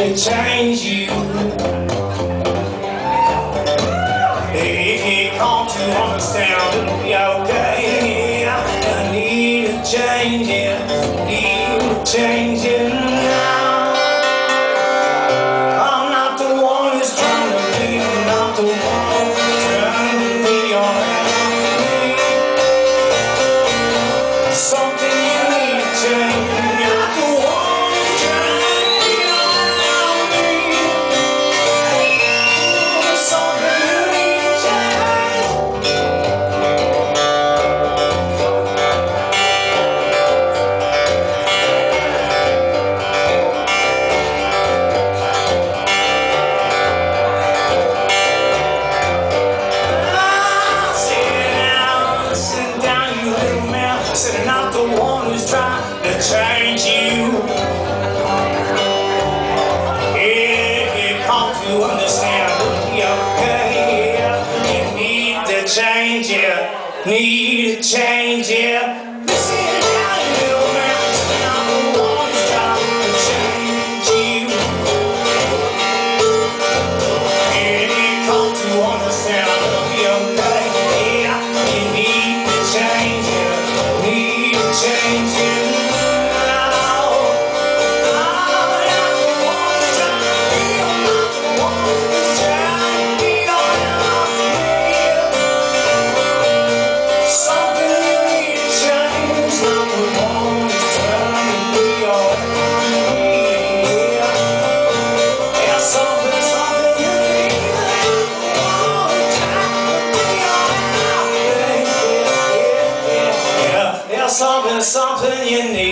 They change you. If you come to understand, it'll be okay. I need a change, yeah. Need a change. change it. We need change it. mountain in the